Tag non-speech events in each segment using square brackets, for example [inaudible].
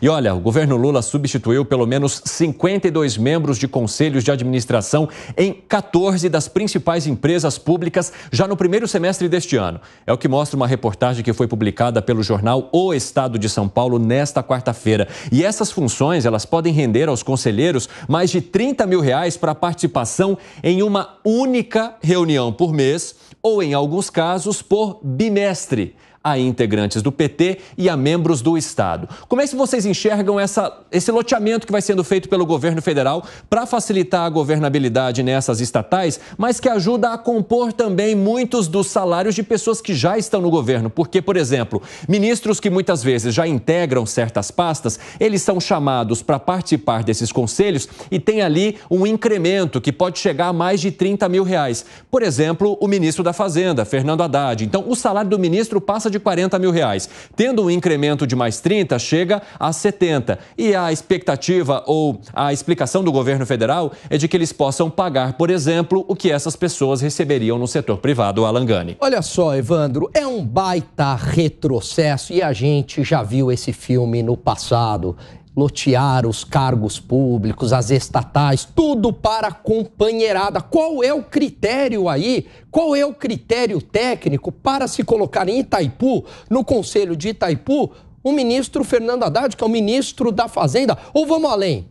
E olha, o governo Lula substituiu pelo menos 52 membros de conselhos de administração em 14 das principais empresas públicas já no primeiro semestre deste ano. É o que mostra uma reportagem que foi publicada pelo jornal O Estado de São Paulo nesta quarta-feira. E essas funções, elas podem render aos conselheiros mais de 30 mil reais para participação em uma única reunião por mês ou, em alguns casos, por bimestre a integrantes do PT e a membros do Estado. Como é que vocês enxergam essa, esse loteamento que vai sendo feito pelo governo federal para facilitar a governabilidade nessas estatais, mas que ajuda a compor também muitos dos salários de pessoas que já estão no governo? Porque, por exemplo, ministros que muitas vezes já integram certas pastas, eles são chamados para participar desses conselhos e tem ali um incremento que pode chegar a mais de 30 mil reais. Por exemplo, o ministro da Fazenda, Fernando Haddad. Então, o salário do ministro passa de 40 mil reais. Tendo um incremento de mais 30, chega a 70. E a expectativa ou a explicação do governo federal é de que eles possam pagar, por exemplo, o que essas pessoas receberiam no setor privado, Alangani. Olha só, Evandro, é um baita retrocesso e a gente já viu esse filme no passado lotear os cargos públicos, as estatais, tudo para a companheirada. Qual é o critério aí? Qual é o critério técnico para se colocar em Itaipu, no Conselho de Itaipu, o ministro Fernando Haddad, que é o ministro da Fazenda? Ou vamos além?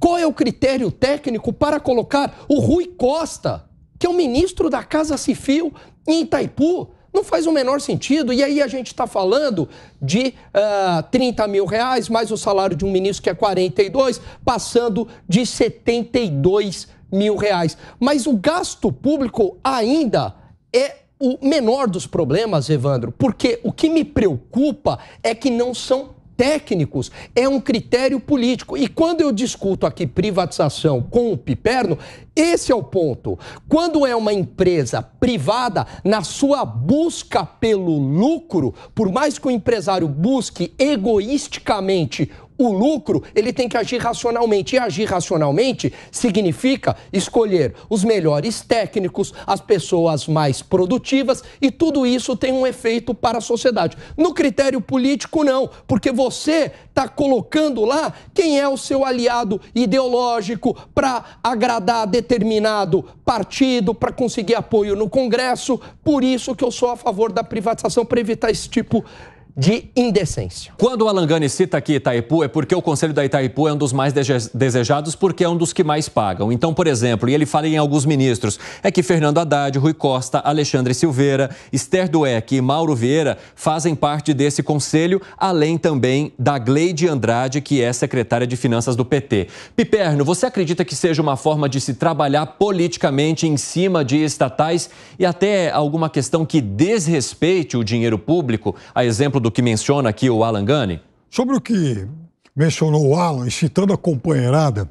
Qual é o critério técnico para colocar o Rui Costa, que é o ministro da Casa Civil, em Itaipu? Não faz o menor sentido. E aí a gente está falando de uh, ah, 30 mil reais, mais o salário de um ministro que é 42, passando de 72 mil reais. Mas o gasto público ainda é o menor dos problemas, Evandro, porque o que me preocupa é que não são técnicos, é um critério político. E quando eu discuto aqui privatização com o Piperno, esse é o ponto. Quando é uma empresa privada, na sua busca pelo lucro, por mais que o empresário busque egoisticamente o lucro, ele tem que agir racionalmente. E agir racionalmente significa escolher os melhores técnicos, as pessoas mais produtivas, e tudo isso tem um efeito para a sociedade. No critério político, não, porque você está colocando lá quem é o seu aliado ideológico para agradar determinado partido, para conseguir apoio no Congresso. Por isso que eu sou a favor da privatização, para evitar esse tipo de indecência. Quando o Alangani cita aqui Itaipu, é porque o Conselho da Itaipu é um dos mais desejados porque é um dos que mais pagam. Então, por exemplo, e ele fala em alguns ministros, é que Fernando Haddad, Rui Costa, Alexandre Silveira, Esther Dueck e Mauro Vieira fazem parte desse conselho, além também da Gleide Andrade, que é secretária de Finanças do PT. Piperno, você acredita que seja uma forma de se trabalhar politicamente em cima de estatais e até alguma questão que desrespeite o dinheiro público, a exemplo do que menciona aqui o Alan Gani? Sobre o que mencionou o Alan, citando a companheirada,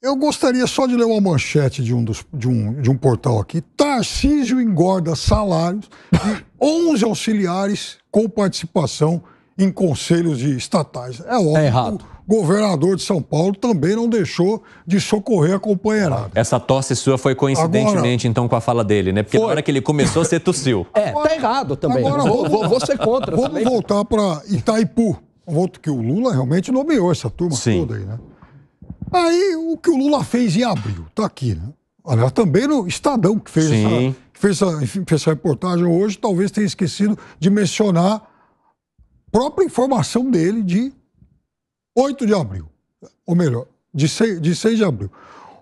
eu gostaria só de ler uma manchete de um, dos, de um, de um portal aqui. Tarcísio engorda salários de [laughs] 11 auxiliares com participação em conselhos de estatais. É óbvio. É errado governador de São Paulo também não deixou de socorrer a companheirada. Essa tosse sua foi coincidentemente, agora, então, com a fala dele, né? Porque foi. na hora que ele começou, você tossiu. [laughs] É, agora, tá errado também. Agora, vou, vou, vou ser contra. Vamos também. voltar para Itaipu. Volto que o Lula realmente nomeou essa turma Sim. toda aí, né? Aí, o que o Lula fez em abril, tá aqui, né? Aliás, também no Estadão, que fez, essa, que fez, essa, fez essa reportagem hoje, talvez tenha esquecido de mencionar própria informação dele de 8 de abril, ou melhor, de 6 de, 6 de abril.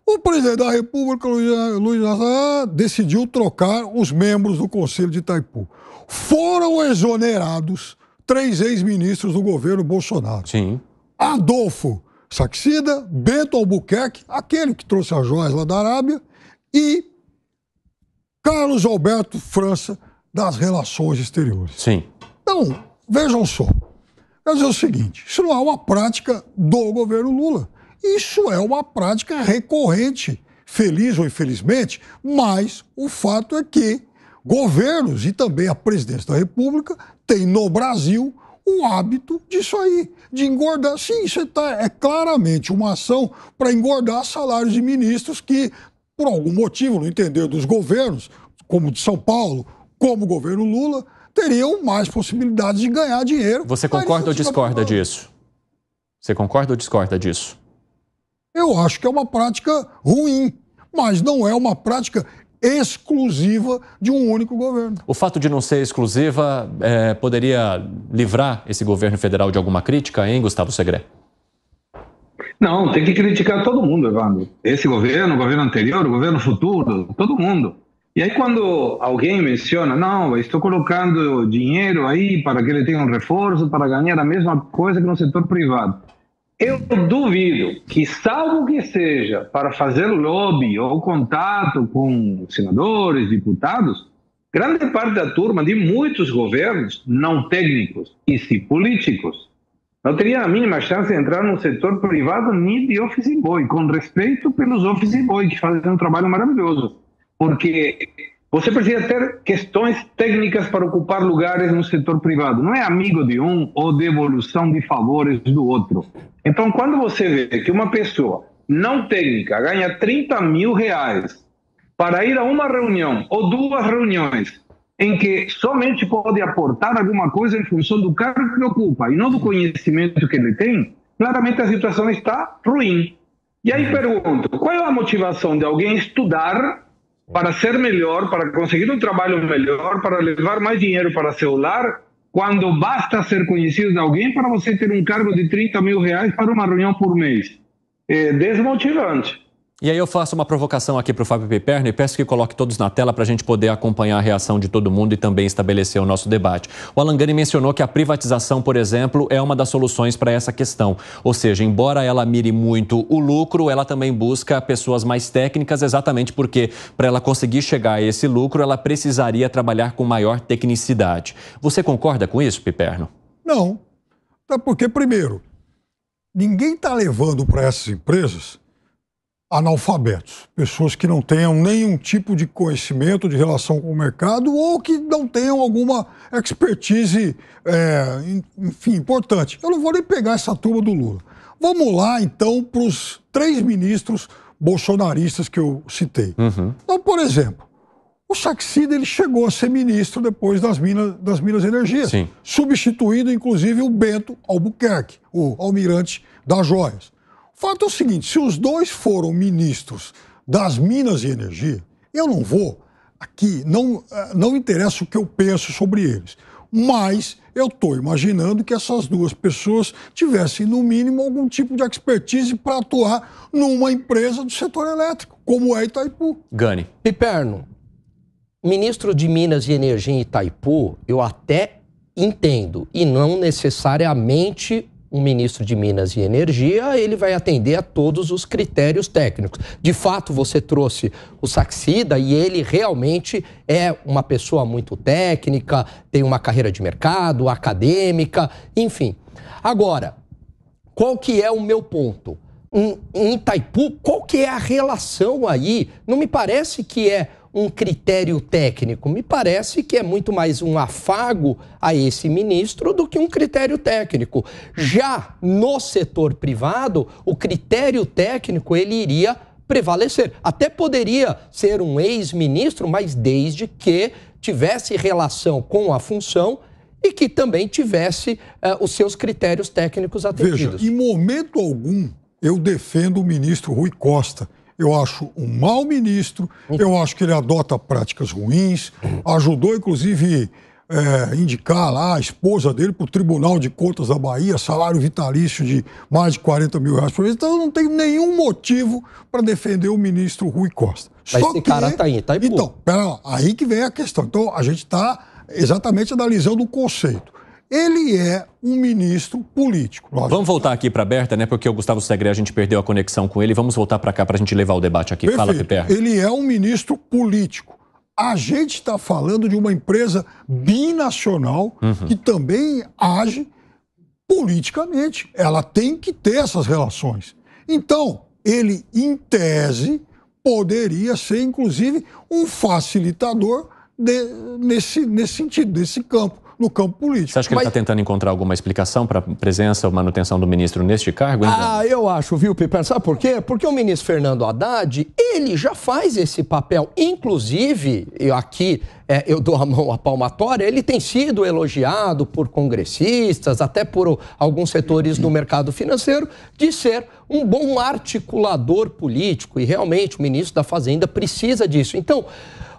O presidente da República, Luiz Inácio, decidiu trocar os membros do Conselho de Itaipu. Foram exonerados três ex-ministros do governo Bolsonaro. Sim. Adolfo Saxida, Bento Albuquerque, aquele que trouxe as joias lá da Arábia, e Carlos Alberto França, das Relações Exteriores. Sim. Então, vejam só. Quer dizer o seguinte: isso não é uma prática do governo Lula. Isso é uma prática recorrente, feliz ou infelizmente, mas o fato é que governos e também a presidência da República têm no Brasil o hábito disso aí, de engordar. Sim, isso tá, é claramente uma ação para engordar salários de ministros que, por algum motivo, no entender dos governos, como de São Paulo, como o governo Lula, teriam mais possibilidades de ganhar dinheiro. Você concorda ou discorda disso? Você concorda ou discorda disso? Eu acho que é uma prática ruim, mas não é uma prática exclusiva de um único governo. O fato de não ser exclusiva é, poderia livrar esse governo federal de alguma crítica, hein, Gustavo Segre? Não, tem que criticar todo mundo, Evandro. Esse governo, o governo anterior, o governo futuro, todo mundo. E aí quando alguém menciona, não, estou colocando dinheiro aí para que ele tenha um reforço, para ganhar a mesma coisa que no setor privado. Eu duvido que, salvo que seja para fazer lobby ou contato com senadores, deputados, grande parte da turma de muitos governos, não técnicos e sim políticos, não teria a mínima chance de entrar no setor privado nem de office boy, com respeito pelos office boy que fazem um trabalho maravilhoso. Porque você precisa ter questões técnicas para ocupar lugares no setor privado. Não é amigo de um ou devolução de favores do outro. Então, quando você vê que uma pessoa não técnica ganha 30 mil reais para ir a uma reunião ou duas reuniões em que somente pode aportar alguma coisa em função do cargo que ocupa e não do conhecimento que ele tem, claramente a situação está ruim. E aí pergunto, qual é a motivação de alguém estudar para ser melhor, para conseguir um trabalho melhor, para levar mais dinheiro para seu lar, quando basta ser conhecido de alguém para você ter um cargo de 30 mil reais para uma reunião por mês. É desmotivante. E aí eu faço uma provocação aqui para o Fábio Piperno e peço que coloque todos na tela para a gente poder acompanhar a reação de todo mundo e também estabelecer o nosso debate. O Alangani mencionou que a privatização, por exemplo, é uma das soluções para essa questão. Ou seja, embora ela mire muito o lucro, ela também busca pessoas mais técnicas, exatamente porque para ela conseguir chegar a esse lucro, ela precisaria trabalhar com maior tecnicidade. Você concorda com isso, Piperno? Não. Até porque, primeiro, ninguém está levando para essas empresas analfabetos, pessoas que não tenham nenhum tipo de conhecimento de relação com o mercado ou que não tenham alguma expertise, é, enfim, importante. Eu não vou nem pegar essa turma do Lula. Vamos lá, então, para os três ministros bolsonaristas que eu citei. Uhum. Então, por exemplo, o Saxida ele chegou a ser ministro depois das Minas, das Minas Energia, Sim. substituindo, inclusive, o Bento Albuquerque, o almirante das joias. O fato é o seguinte: se os dois foram ministros das Minas e Energia, eu não vou aqui, não, eh, não interessa o que eu penso sobre eles, mas eu estou imaginando que essas duas pessoas tivessem, no mínimo, algum tipo de expertise para atuar numa empresa do setor elétrico, como é Itaipu. Gani. Piperno, ministro de Minas e Energia em Itaipu, eu até entendo, e não necessariamente um ministro de Minas e Energia, ele vai atender a todos os critérios técnicos. De fato, você trouxe o Saxida e ele realmente é uma pessoa muito técnica, tem uma carreira de mercado, acadêmica, enfim. Agora, qual que é o meu ponto? Em Itaipu, qual que é a relação aí? Não me parece que é um critério técnico. Me parece que é muito mais um afago a esse ministro do que um critério técnico. Já no setor privado, o critério técnico ele iria prevalecer. Até poderia ser um ex-ministro, mas desde que tivesse relação com a função e que também tivesse uh, os seus critérios técnicos atendidos. Veja, em momento algum eu defendo o ministro Rui Costa eu acho um mau ministro, eu acho que ele adota práticas ruins, ajudou inclusive é, indicar lá a esposa dele para o Tribunal de Contas da Bahia, salário vitalício de mais de 40 mil reais por mês. Então eu não tenho nenhum motivo para defender o ministro Rui Costa. Mas Só esse que, cara tá aí, tá aí Então, pera lá, aí que vem a questão. Então a gente está exatamente analisando o conceito ele é um ministro político. Vamos voltar aqui para a Berta, né? Porque o Gustavo Segre, a gente perdeu a conexão com ele. Vamos voltar para cá para a gente levar o debate aqui. Perfeito. Fala, Piper. Ele é um ministro político. A gente está falando de uma empresa binacional uhum. que também age politicamente. Ela tem que ter essas relações. Então, ele, em tese, poderia ser, inclusive, um facilitador de, nesse, nesse sentido, nesse campo no campo político. Você acha que Mas... ele está tentando encontrar alguma explicação para a presença ou manutenção do ministro neste cargo? Hein, ah, eu acho, viu, Piper? Sabe por quê? Porque o ministro Fernando Haddad, ele já faz esse papel. Inclusive, eu aqui é, eu dou a mão à palmatória, ele tem sido elogiado por congressistas, até por alguns setores do mercado financeiro, de ser um bom articulador político. E realmente o ministro da Fazenda precisa disso. Então,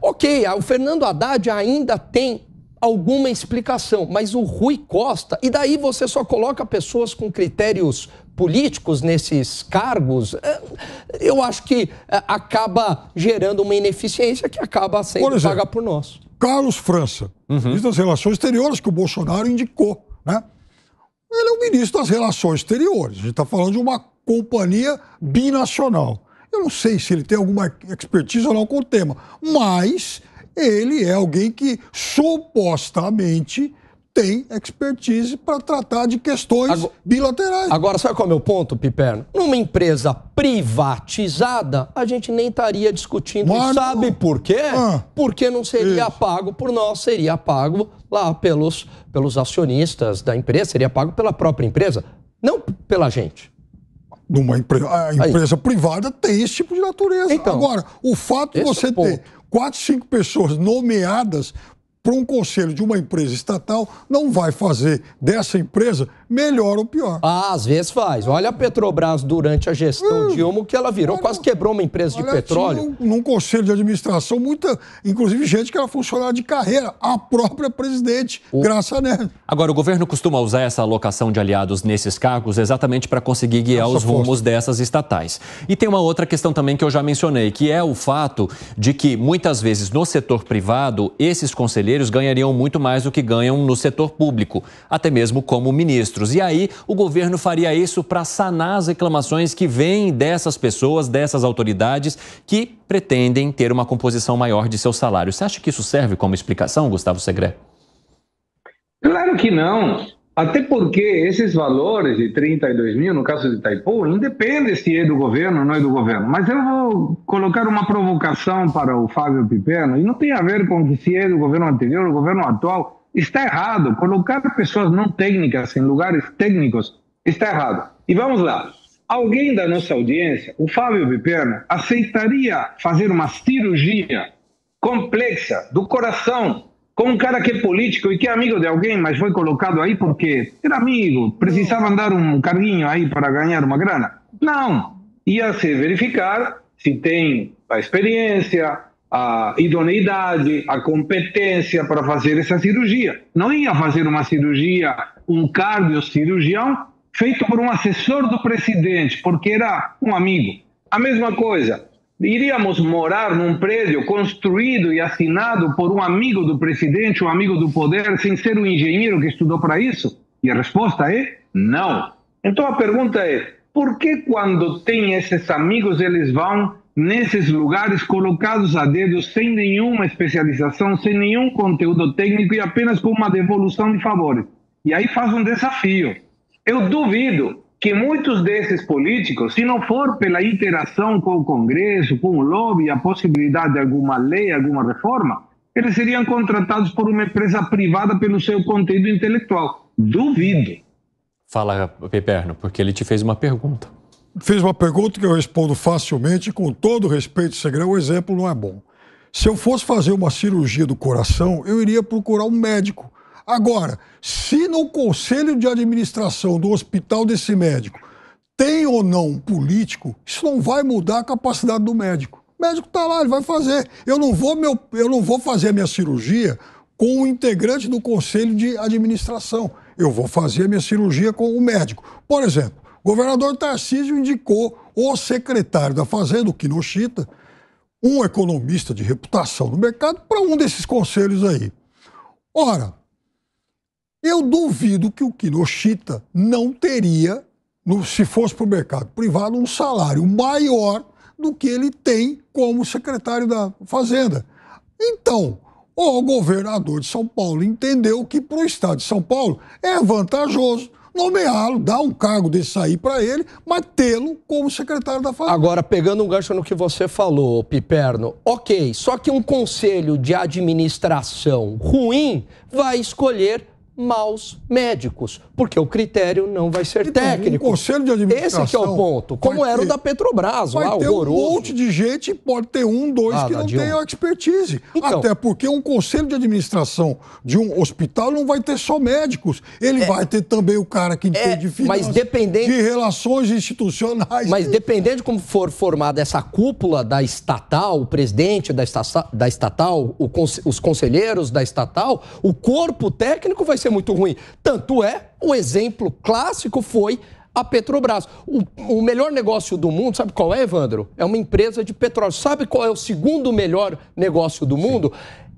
ok, o Fernando Haddad ainda tem alguma explicação, mas o Rui Costa, e daí você só coloca pessoas com critérios políticos nesses cargos, é, eu acho que é, acaba gerando uma ineficiência que acaba sendo por exemplo, paga por nós. Carlos França, uhum. ministro das Relações Exteriores, que o Bolsonaro indicou, né? Ele é o ministro das Relações Exteriores. A gente está falando de uma companhia binacional. Eu não sei se ele tem alguma expertise ou não com o tema, mas ele é alguém que supostamente tem expertise para tratar de questões agora, bilaterais. Agora, sabe qual é o meu ponto, Piperno? Numa empresa privatizada, a gente nem estaria discutindo. Mas sabe por quê? Ah, Porque não seria isso. pago por nós, seria pago lá pelos, pelos acionistas da empresa, seria pago pela própria empresa, não pela gente. Numa empresa, a empresa Aí. privada tem esse tipo de natureza. Então, Agora, o fato de você ter quatro, cinco pessoas nomeadas para um conselho de uma empresa estatal não vai fazer dessa empresa melhor ou pior. Ah, às vezes faz. Olha a Petrobras durante a gestão hum, Dilma, que ela virou, olha, quase quebrou uma empresa de petróleo. Tinha, num conselho de administração, muita, inclusive gente que era funcionária de carreira, a própria presidente, o... Graça Neto. Agora, o governo costuma usar essa alocação de aliados nesses cargos exatamente para conseguir guiar Nossa os rumos força. dessas estatais. E tem uma outra questão também que eu já mencionei, que é o fato de que muitas vezes no setor privado, esses conselheiros ganhariam muito mais do que ganham no setor público, até mesmo como ministros. E aí o governo faria isso para sanar as reclamações que vêm dessas pessoas, dessas autoridades que pretendem ter uma composição maior de seus salários. Você acha que isso serve como explicação, Gustavo Segre? Claro que não. Até porque esses valores de 32 mil, no caso de Itaipu, independe se é do governo ou não é do governo. Mas eu vou colocar uma provocação para o Fábio Piperno, e não tem a ver com se é do governo anterior ou do governo atual. Está errado. Colocar pessoas não técnicas em lugares técnicos está errado. E vamos lá. Alguém da nossa audiência, o Fábio Piperno, aceitaria fazer uma cirurgia complexa do coração com um cara que é político e que é amigo de alguém, mas foi colocado aí porque era amigo, precisava dar um carguinho aí para ganhar uma grana. Não, ia se verificar se tem a experiência, a idoneidade, a competência para fazer essa cirurgia. Não ia fazer uma cirurgia, um cardiocirurgião feito por um assessor do presidente, porque era um amigo. A mesma coisa, iríamos morar num prédio construído e assinado por um amigo do presidente, um amigo do poder, sem ser um engenheiro que estudou para isso? E a resposta é não. Então a pergunta é: por que quando tem esses amigos eles vão nesses lugares colocados a dedo sem nenhuma especialização, sem nenhum conteúdo técnico e apenas com uma devolução de favores? E aí faz um desafio. Eu duvido que muitos desses políticos, se não for pela interação com o Congresso, com o lobby, a possibilidade de alguma lei, alguma reforma, eles seriam contratados por uma empresa privada pelo seu conteúdo intelectual. Duvido. Fala, Peperno, porque ele te fez uma pergunta. Fez uma pergunta que eu respondo facilmente, com todo respeito, Segredo, o exemplo não é bom. Se eu fosse fazer uma cirurgia do coração, eu iria procurar um médico Agora, se no conselho de administração do hospital desse médico tem ou não um político, isso não vai mudar a capacidade do médico. O médico está lá, ele vai fazer. Eu não vou, meu, eu não vou fazer a minha cirurgia com o integrante do conselho de administração. Eu vou fazer a minha cirurgia com o médico. Por exemplo, o governador Tarcísio indicou o secretário da Fazenda, o Kinoshita, um economista de reputação no mercado, para um desses conselhos aí. Ora, eu duvido que o Kinoshita não teria, no, se fosse para o mercado privado, um salário maior do que ele tem como secretário da Fazenda. Então, o governador de São Paulo entendeu que para o estado de São Paulo é vantajoso nomeá-lo, dar um cargo desse aí para ele, mas tê-lo como secretário da Fazenda. Agora, pegando um gancho no que você falou, Piperno, ok, só que um conselho de administração ruim vai escolher maus médicos, porque o critério não vai ser então, técnico. Um conselho de administração. Esse é o ponto. Como era ter, o da Petrobras, vai lá, ter horroroso. um monte de gente, pode ter um, dois ah, que não tem a expertise. Então, Até porque um conselho de administração de um hospital não vai ter só médicos. Ele é, vai ter também o cara que entende é, finanças, mas dependendo, de relações institucionais. Mas dependendo de como for formada essa cúpula da estatal, o presidente da, esta, da estatal, o, os conselheiros da estatal, o corpo técnico vai ser ser muito ruim. Tanto é, o exemplo clássico foi a Petrobras. O, o, melhor negócio do mundo, sabe qual é, Evandro? É uma empresa de petróleo. Sabe qual é o segundo melhor negócio do mundo?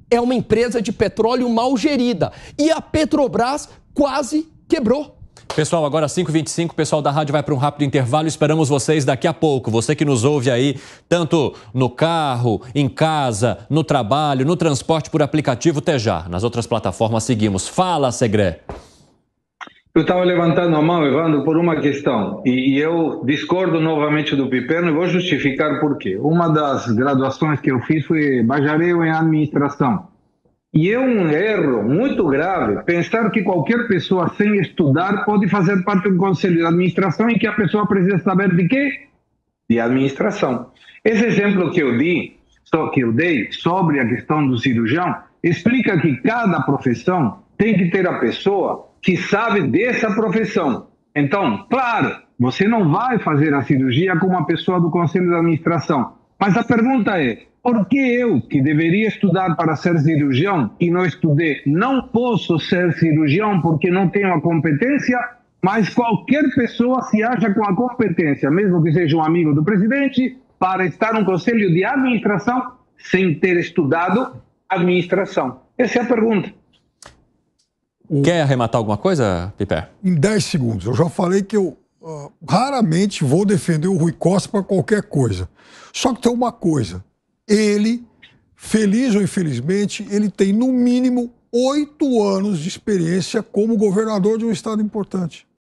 É uma empresa de petróleo mal gerida. E a Petrobras quase quebrou. Pessoal, agora 5h25, o pessoal da rádio vai para um rápido intervalo. Esperamos vocês daqui a pouco. Você que nos ouve aí, tanto no carro, em casa, no trabalho, no transporte por aplicativo Tejar. Nas outras plataformas seguimos. Fala, Segré. Eu estava levantando a mão, Evandro, por uma questão. E, e eu discordo novamente do Piperno e vou justificar por quê. Uma das graduações que eu fiz foi bacharel em administração. E é um erro muito grave pensar que qualquer pessoa sem estudar pode fazer parte de um conselho de administração em que a pessoa precisa saber de quê? De administração. Esse exemplo que eu dei, que eu dei sobre a questão do cirurgião explica que cada profissão tem que ter a pessoa que sabe dessa profissão. Então, claro, você não vai fazer a cirurgia com uma pessoa do conselho de administração. Mas a pergunta é: por que eu, que deveria estudar para ser cirurgião e não estudei, não posso ser cirurgião porque não tenho a competência? Mas qualquer pessoa se acha com a competência, mesmo que seja um amigo do presidente, para estar no conselho de administração sem ter estudado administração. Essa é a pergunta. Quer arrematar alguma coisa, Piper? Em 10 segundos. Eu já falei que eu uh, raramente vou defender o Rui Costa para qualquer coisa. Só que tem uma coisa ele, feliz ou infelizmente, ele tem no mínimo oito anos de experiência como governador de um estado importante.